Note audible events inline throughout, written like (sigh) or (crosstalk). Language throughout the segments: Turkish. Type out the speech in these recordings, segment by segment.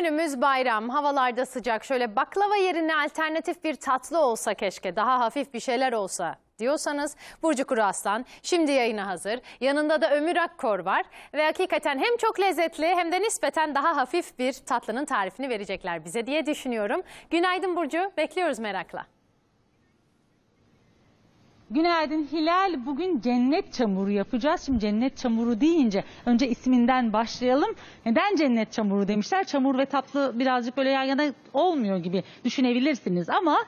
Önümüz bayram, havalarda sıcak. Şöyle baklava yerine alternatif bir tatlı olsa keşke, daha hafif bir şeyler olsa diyorsanız Burcu Kuru Aslan şimdi yayına hazır. Yanında da Ömür Akkor var ve hakikaten hem çok lezzetli hem de nispeten daha hafif bir tatlının tarifini verecekler bize diye düşünüyorum. Günaydın Burcu, bekliyoruz merakla. Günaydın Hilal. Bugün cennet çamuru yapacağız. Şimdi cennet çamuru deyince önce isminden başlayalım. Neden cennet çamuru demişler? Çamur ve tatlı birazcık böyle yan yana olmuyor gibi düşünebilirsiniz ama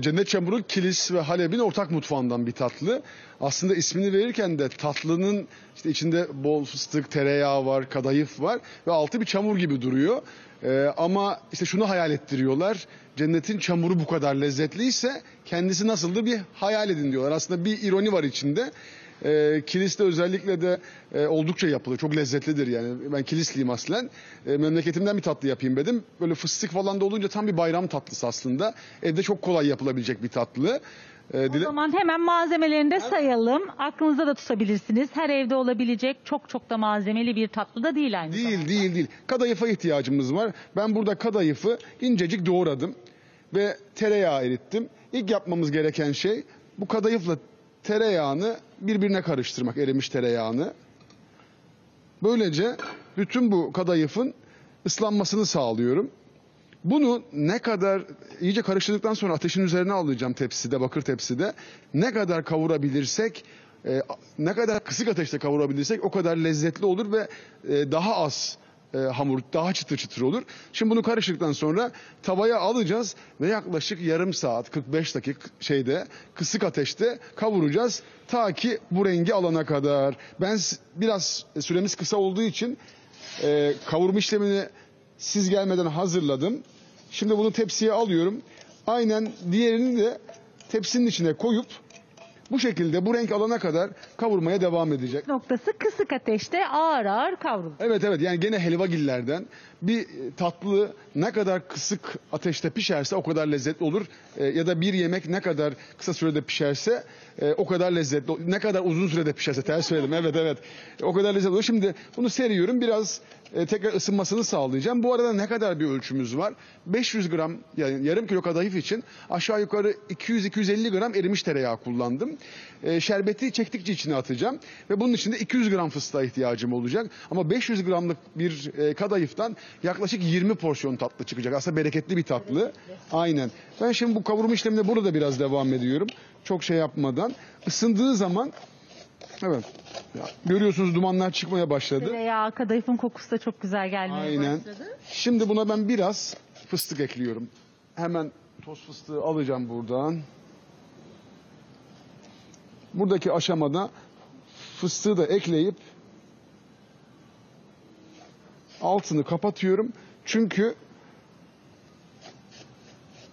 Cennet çamuru Kilis ve Halep'in ortak mutfağından bir tatlı. Aslında ismini verirken de tatlının işte içinde bol fıstık, tereyağı var, kadayıf var ve altı bir çamur gibi duruyor. Ee, ama işte şunu hayal ettiriyorlar. Cennetin çamuru bu kadar lezzetliyse kendisi nasıldı bir hayal edin diyorlar. Aslında bir ironi var içinde. E, kiliste özellikle de e, oldukça yapılır. Çok lezzetlidir yani. Ben kilisliyim aslen. E, memleketimden bir tatlı yapayım dedim. Böyle fıstık falan da olunca tam bir bayram tatlısı aslında. Evde çok kolay yapılabilecek bir tatlı. E, o dile- zaman hemen malzemelerini de sayalım. Aklınızda da tutabilirsiniz. Her evde olabilecek çok çok da malzemeli bir tatlı da değil aynı zamanda. Değil değil değil. Kadayıfa ihtiyacımız var. Ben burada kadayıfı incecik doğradım ve tereyağı erittim. İlk yapmamız gereken şey bu kadayıfla tereyağını birbirine karıştırmak, erimiş tereyağını. Böylece bütün bu kadayıfın ıslanmasını sağlıyorum. Bunu ne kadar iyice karıştırdıktan sonra ateşin üzerine alacağım tepside, bakır tepside. Ne kadar kavurabilirsek, e, ne kadar kısık ateşte kavurabilirsek o kadar lezzetli olur ve e, daha az e, hamur, daha çıtır çıtır olur. Şimdi bunu karıştıktan sonra tavaya alacağız ve yaklaşık yarım saat, 45 dakika şeyde kısık ateşte kavuracağız. Ta ki bu rengi alana kadar. Ben biraz süremiz kısa olduğu için e, kavurma işlemini siz gelmeden hazırladım. Şimdi bunu tepsiye alıyorum. Aynen diğerini de tepsinin içine koyup bu şekilde bu renk alana kadar kavurmaya devam edecek. Noktası kısık ateşte ağır ağır kavrulur. Evet evet yani gene helvagillerden bir e, tatlı ne kadar kısık ateşte pişerse o kadar lezzetli olur. E, ya da bir yemek ne kadar kısa sürede pişerse e, o kadar lezzetli. Ne kadar uzun sürede pişerse ters söyledim evet evet o kadar lezzetli olur. Şimdi bunu seriyorum biraz e, tekrar ısınmasını sağlayacağım. Bu arada ne kadar bir ölçümüz var? 500 gram yani yarım kilo kadayıf için aşağı yukarı 200-250 gram erimiş tereyağı kullandım. E, şerbeti çektikçe içine atacağım ve bunun içinde 200 gram fıstığa ihtiyacım olacak. Ama 500 gramlık bir e, kadayıftan yaklaşık 20 porsiyon tatlı çıkacak. Aslında bereketli bir tatlı. Aynen. Ben şimdi bu kavurma işlemine burada biraz devam ediyorum. Çok şey yapmadan. Isındığı zaman evet ya, görüyorsunuz dumanlar çıkmaya başladı. Tereyağı, kadayıfın kokusu da çok güzel gelmeye Aynen. başladı. Şimdi buna ben biraz fıstık ekliyorum. Hemen toz fıstığı alacağım buradan. Buradaki aşamada fıstığı da ekleyip altını kapatıyorum. Çünkü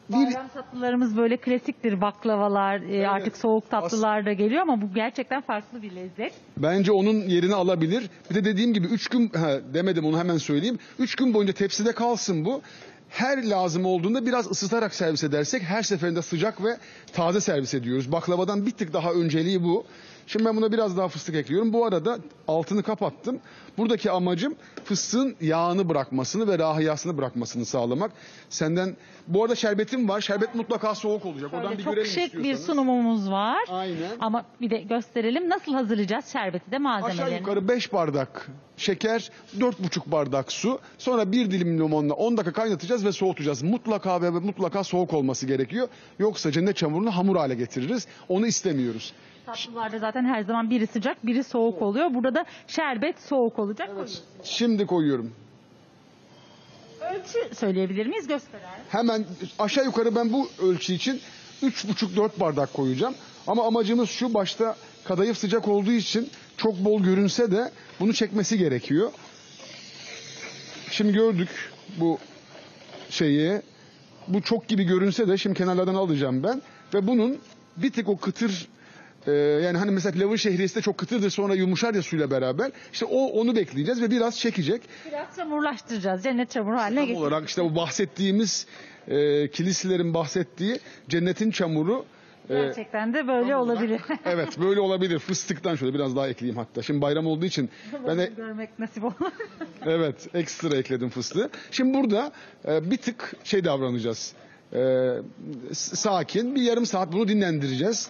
bir Bayram tatlılarımız böyle klasiktir baklavalar, e, artık soğuk tatlılar da geliyor ama bu gerçekten farklı bir lezzet. Bence onun yerini alabilir. Bir de dediğim gibi 3 gün ha, demedim onu hemen söyleyeyim. 3 gün boyunca tepside kalsın bu. Her lazım olduğunda biraz ısıtarak servis edersek her seferinde sıcak ve taze servis ediyoruz. Baklavadan bir tık daha önceliği bu. Şimdi ben buna biraz daha fıstık ekliyorum. Bu arada altını kapattım. Buradaki amacım fıstığın yağını bırakmasını ve rahiyasını bırakmasını sağlamak. Senden bu arada şerbetim var. Şerbet mutlaka soğuk olacak. Oradan bir çok görelim şık bir istiyorsanız. sunumumuz var. Aynen. Ama bir de gösterelim nasıl hazırlayacağız şerbeti de Aşağı malzemelerini. yukarı 5 bardak şeker, 4,5 bardak su. Sonra bir dilim limonla 10 dakika kaynatacağız ve soğutacağız. Mutlaka ve mutlaka soğuk olması gerekiyor. Yoksa cennet çamurunu hamur hale getiririz. Onu istemiyoruz. Tatlılarda zaten her zaman biri sıcak biri soğuk oluyor. Burada da şerbet soğuk olacak. Koyuyoruz. Şimdi koyuyorum. Ölçü söyleyebilir miyiz? Gösterelim. Hemen aşağı yukarı ben bu ölçü için 3,5-4 bardak koyacağım. Ama amacımız şu başta kadayıf sıcak olduğu için çok bol görünse de bunu çekmesi gerekiyor. Şimdi gördük bu şeyi. Bu çok gibi görünse de şimdi kenarlardan alacağım ben. Ve bunun bir tık o kıtır e, yani hani mesela pilavın şehriyesi de çok kıtırdır sonra yumuşar ya suyla beraber. İşte o onu bekleyeceğiz ve biraz çekecek. Biraz çamurlaştıracağız. Cennet çamuru haline Tam getireceğiz. olarak işte bu bahsettiğimiz e, kiliselerin bahsettiği cennetin çamuru Gerçekten de böyle olabilir. (laughs) Evet böyle olabilir. Fıstıktan şöyle biraz daha ekleyeyim hatta. Şimdi bayram olduğu için (laughs) ben de Görmek nasip olur. (laughs) Evet, ekstra ekledim fıstığı. Şimdi burada e, bir tık şey davranacağız. E, s- sakin, bir yarım saat bunu dinlendireceğiz.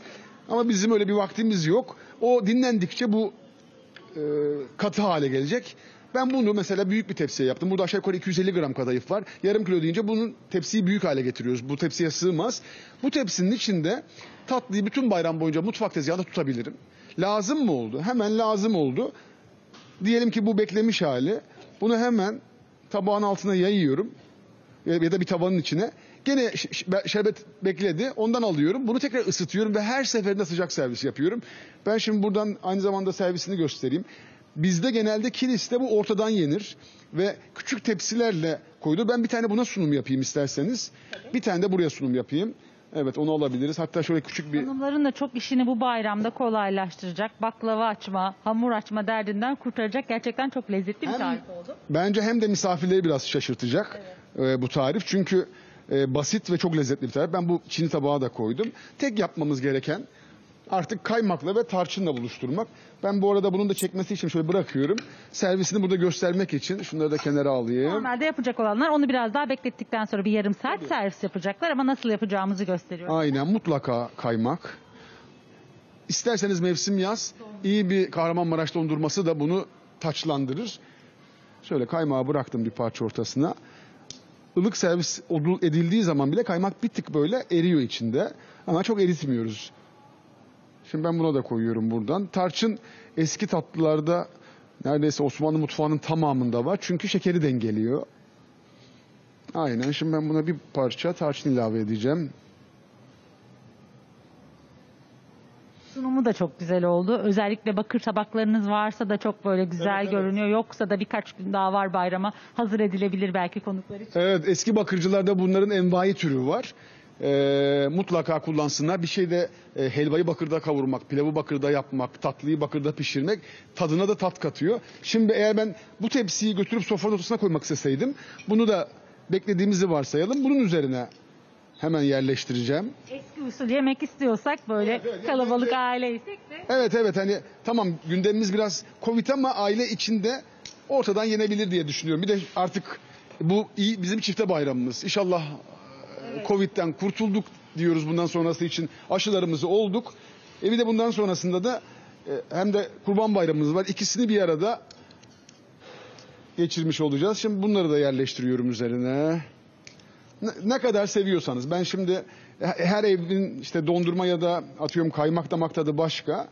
Ama bizim öyle bir vaktimiz yok. O dinlendikçe bu e, katı hale gelecek. Ben bunu mesela büyük bir tepsiye yaptım. Burada aşağı yukarı 250 gram kadayıf var. Yarım kilo deyince bunun tepsiyi büyük hale getiriyoruz. Bu tepsiye sığmaz. Bu tepsinin içinde tatlıyı bütün bayram boyunca mutfak tezgahında tutabilirim. Lazım mı oldu? Hemen lazım oldu. Diyelim ki bu beklemiş hali. Bunu hemen tabağın altına yayıyorum. Ya da bir tabanın içine. Gene şerbet bekledi. Ondan alıyorum. Bunu tekrar ısıtıyorum ve her seferinde sıcak servis yapıyorum. Ben şimdi buradan aynı zamanda servisini göstereyim. Bizde genelde kiliste bu ortadan yenir ve küçük tepsilerle koydu. Ben bir tane buna sunum yapayım isterseniz. Bir tane de buraya sunum yapayım. Evet onu alabiliriz. Hatta şöyle küçük bir Hanımların da çok işini bu bayramda kolaylaştıracak. Baklava açma, hamur açma derdinden kurtaracak. Gerçekten çok lezzetli bir Hem- tarif oldu. Bence hem de misafirleri biraz şaşırtacak e, bu tarif. Çünkü e, basit ve çok lezzetli bir tarif. Ben bu çini tabağa da koydum. Tek yapmamız gereken artık kaymakla ve tarçınla buluşturmak. Ben bu arada bunun da çekmesi için şöyle bırakıyorum. Servisini burada göstermek için şunları da kenara alayım. Normalde yapacak olanlar onu biraz daha beklettikten sonra bir yarım saat servis yapacaklar ama nasıl yapacağımızı gösteriyor. Aynen mutlaka kaymak. İsterseniz mevsim yaz. İyi bir Kahramanmaraş dondurması da bunu taçlandırır. Şöyle kaymağı bıraktım bir parça ortasına. Ilık servis edildiği zaman bile kaymak bir tık böyle eriyor içinde. Ama çok eritmiyoruz. Şimdi ben buna da koyuyorum buradan. Tarçın eski tatlılarda neredeyse Osmanlı mutfağının tamamında var. Çünkü şekeri dengeliyor. Aynen. Şimdi ben buna bir parça tarçın ilave edeceğim. Sunumu da çok güzel oldu. Özellikle bakır tabaklarınız varsa da çok böyle güzel Evet, evet. görünüyor. Yoksa da birkaç gün daha var bayrama. Hazır edilebilir belki konuklar için. Evet eski bakırcılarda bunların envai türü var. Ee, mutlaka kullansınlar. Bir şey de e, helvayı bakırda kavurmak, pilavı bakırda yapmak, tatlıyı bakırda pişirmek tadına da tat katıyor. Şimdi eğer ben bu tepsiyi götürüp sofranın ortasına koymak isteseydim bunu da beklediğimizi varsayalım. Bunun üzerine hemen yerleştireceğim. Eski usul yemek istiyorsak böyle Evet, evet. kalabalık Bence- aileysek de Evet evet hani tamam gündemimiz biraz Covid ama aile içinde ortadan yenebilir diye düşünüyorum. Bir de artık bu iyi bizim çifte bayramımız. İnşallah e, Covid'den kurtulduk diyoruz bundan sonrası için. Aşılarımızı olduk. E bir de bundan sonrasında da e, hem de Kurban Bayramımız var. İkisini bir arada geçirmiş olacağız. Şimdi bunları da yerleştiriyorum üzerine. Ne, kadar seviyorsanız. Ben şimdi her evin işte dondurma ya da atıyorum kaymak damak tadı başka.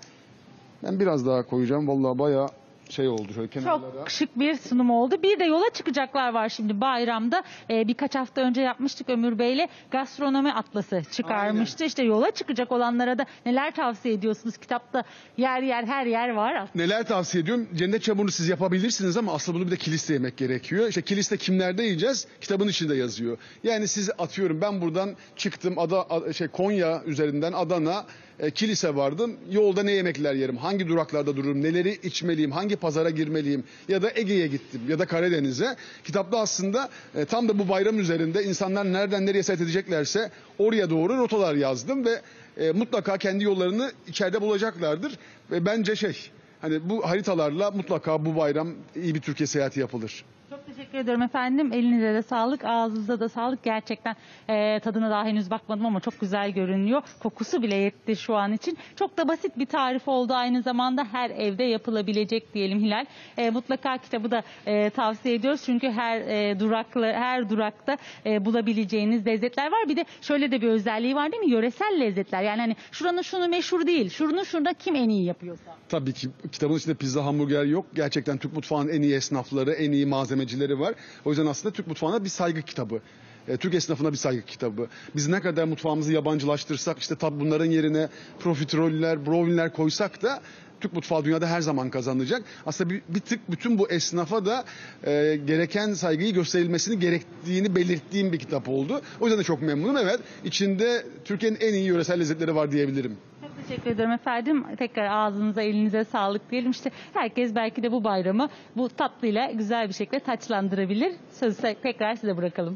Ben biraz daha koyacağım. Vallahi bayağı şey oldu şöyle kenarlara. çok şık bir sunum oldu. Bir de yola çıkacaklar var şimdi bayramda. Ee, birkaç hafta önce yapmıştık Ömür Bey'le gastronomi atlası çıkarmıştı. İşte yola çıkacak olanlara da neler tavsiye ediyorsunuz? Kitapta yer yer her yer var aslında. Neler tavsiye ediyorum? Cennet çamurunu siz yapabilirsiniz ama aslında bunu bir de kiliste yemek gerekiyor. İşte kiliste kimlerde yiyeceğiz? Kitabın içinde yazıyor. Yani siz atıyorum ben buradan çıktım Ada, şey Konya üzerinden Adana e, kilise vardım. Yolda ne yemekler yerim? Hangi duraklarda dururum? Neleri içmeliyim? Hangi pazara girmeliyim? Ya da Ege'ye gittim ya da Karadeniz'e. Kitapta aslında e, tam da bu bayram üzerinde insanlar nereden nereye seyahat edeceklerse oraya doğru rotalar yazdım ve e, mutlaka kendi yollarını içeride bulacaklardır. Ve bence şey Hani bu haritalarla mutlaka bu bayram iyi bir Türkiye seyahati yapılır. Çok teşekkür ediyorum efendim. Elinize de sağlık, ağzınıza da sağlık. Gerçekten e, tadına daha henüz bakmadım ama çok güzel görünüyor. Kokusu bile yetti şu an için. Çok da basit bir tarif oldu aynı zamanda. Her evde yapılabilecek diyelim Hilal. E, mutlaka kitabı da e, tavsiye ediyoruz. Çünkü her e, durakla her durakta e, bulabileceğiniz lezzetler var. Bir de şöyle de bir özelliği var değil mi? Yöresel lezzetler. Yani hani şuranın şunu meşhur değil. Şunu şurada kim en iyi yapıyorsa. Tabii ki kitabın içinde pizza hamburger yok. Gerçekten Türk mutfağının en iyi esnafları, en iyi malzemecileri var. O yüzden aslında Türk mutfağına bir saygı kitabı. E, Türk esnafına bir saygı kitabı. Biz ne kadar mutfağımızı yabancılaştırsak işte tab bunların yerine profiteroller, browniler koysak da Türk mutfağı dünyada her zaman kazanacak. Aslında bir, bir tık bütün bu esnafa da e, gereken saygıyı gösterilmesini gerektiğini belirttiğim bir kitap oldu. O yüzden de çok memnunum. Evet içinde Türkiye'nin en iyi yöresel lezzetleri var diyebilirim. Teşekkür ederim efendim. Tekrar ağzınıza elinize sağlık diyelim. İşte herkes belki de bu bayramı bu tatlıyla güzel bir şekilde taçlandırabilir. Sözü tekrar size bırakalım.